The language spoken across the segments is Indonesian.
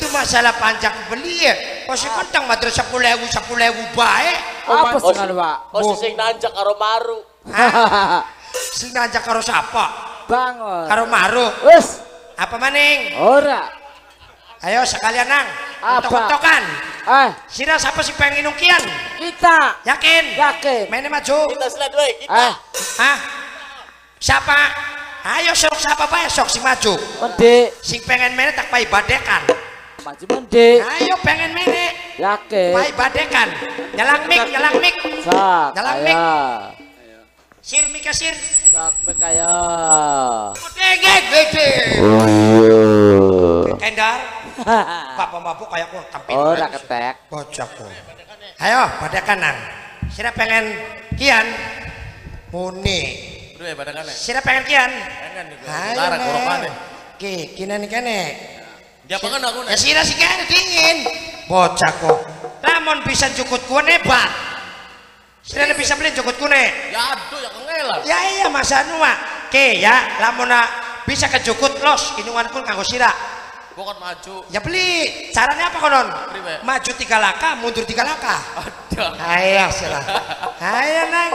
itu masalah panjang beli ya. Kok si kentang materi sepuluh ewu sepuluh ewu baik. Apa Kos- sengan, Pak? Kok sing nanjak karo maru. sing ngajak karo siapa? Bangun. karo maru. Wes, apa maning? Ora. ayo sekalian nang. Apa? untuk-untukan Eh, sira siapa sih pengen nukian kita. Yakin? Yakin. mainnya maju. Kita slide we, kita. Eh, Hah? siapa? Ayo sok siapa pak? Sok sing maju. Mende, sing pengen mainnya tak pai badekan maju mende. ayo pengen mainnya Yakin. pai badekan nyelang mik nyelang mik Sak, Jalan, ayo. sir mik ya sir Sak, mik ayo. gede gede endar Bapak mabuk kayak aku tampil. Ora ketek. Bocahku. Ayo, pada kanan. Sira pengen kian. Muni. Ya kan. Sira pengen kian. Pengen. Ayo, Lara Nek. korokane. Ki, kina nih kene. Dia pengen aku Ya sira sih kan dingin. Bocahku. Lamun bisa cukut ku hebat. Sira bisa beli cukut ku ne. Ya aduh, ya kengelan. Ya iya masa nu mak. Ki ya, lamun bisa kejukut los inunganku kanggo sira. Bukan maju. Ya beli. Caranya apa konon? Maju tiga langkah, mundur tiga langkah. Ada. Ayo sila. Ayo nang.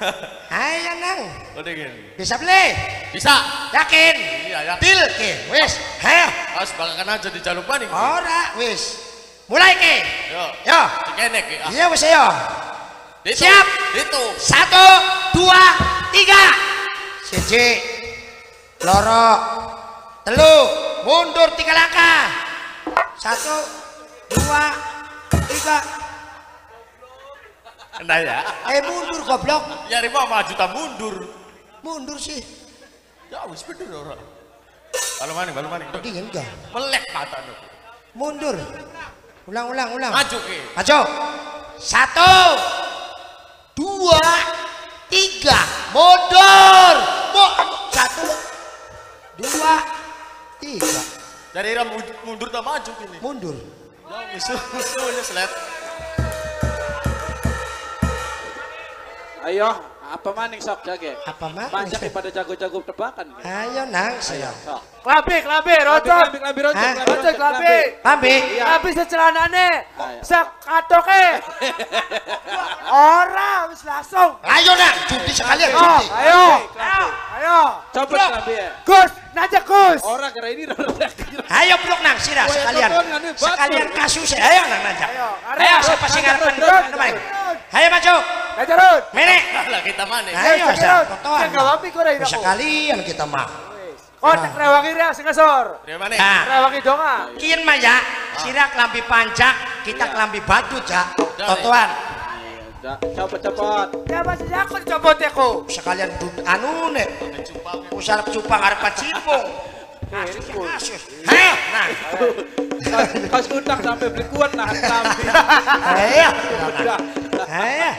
Ayo nang. Udah. Bisa beli? Bisa. Yakin? Iya, ya. Deal ke? Wis. Ayo. Harus bakakan aja di jalur panik. Ora wis. Mulai ke? Yo. Yo. Dikenek ya. Iya wis ayo. Itu. Siap. Itu. Satu, dua, tiga. Siji. Loro. Telu. Mundur tiga langkah. Satu, dua, tiga. Nah ya. Eh mundur goblok. Ya rima maju tak mundur. Mundur sih. Ya wis bener ora. Balu maning, balu. Duh, Dingin enggak? Melek mata lu. Mundur. Ulang, ulang, ulang. Maju ke. Maju. Satu, dua, tiga. Mundur. Satu, dua, tiga. Dari ram mundur tak maju gini. Mundur. Ya wis sudah slide. Ayo, apa maning sok jage? Apa mah? Banyak daripada jago-jago tebakan. Ayo nang saya. Sok. Klabi, klabi, rocok. Lambi, lambi, rocok, Hah? lambi, Rocok, klabi. Lambi. Iya. Klabi secelanane. Ayo. Sekatoke. Ora, wis langsung. Ayo nang. Judi sekalian. Judi. ayo. Ayo. Ayo. Coba Blok. lambi ya. Gus, najak Gus. Orang kira ini Ayo peluk nang sira Wah, sekalian. Sekalian kasus Ayo nang najak. Ayo, siapa sing ngarepan. Ayo maju. Najak Rut. Menek. Lah kita mana? Ayo Najak sa. Rut. Totoan. Sing gawapi ko aku. kalian kita mah. Kau tak rewangi ria sing ngasor. Dari mana? Nah. Rewangi donga. Kian mah ya, sira kelambi panjak, kita kelambi badut ya. Totoan. Cepet cepet. Ya masih aku dicopot ya ku. Sekalian dud anu nek. Usar cupang arep. Kasus kasus. Ayo, nah. Utang sampai beli kuat nah lambi. Ayo. Udah. Ayo.